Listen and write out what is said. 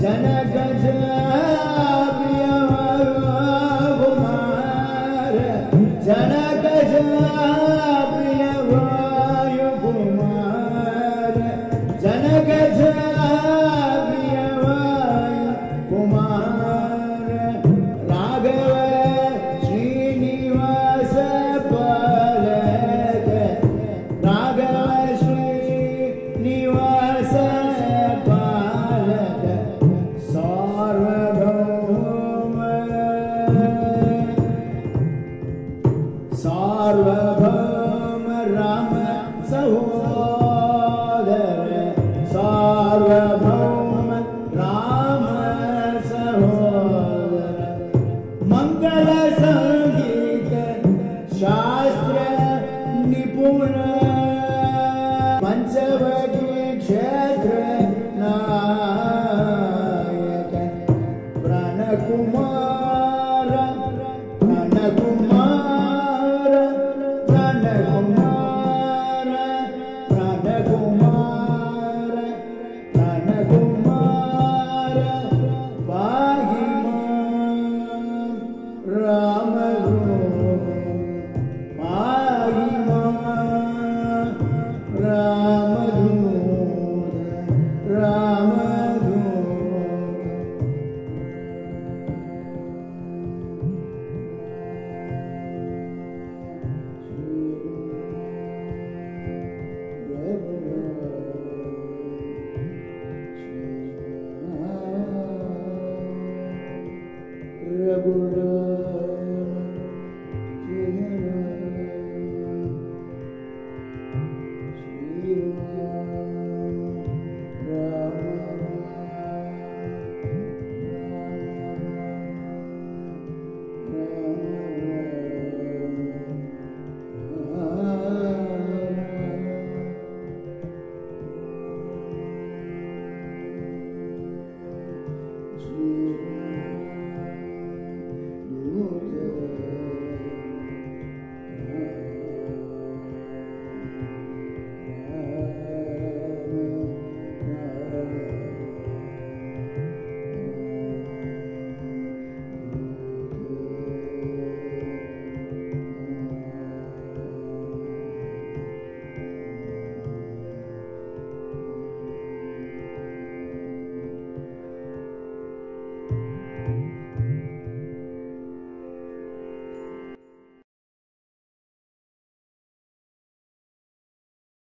Jana.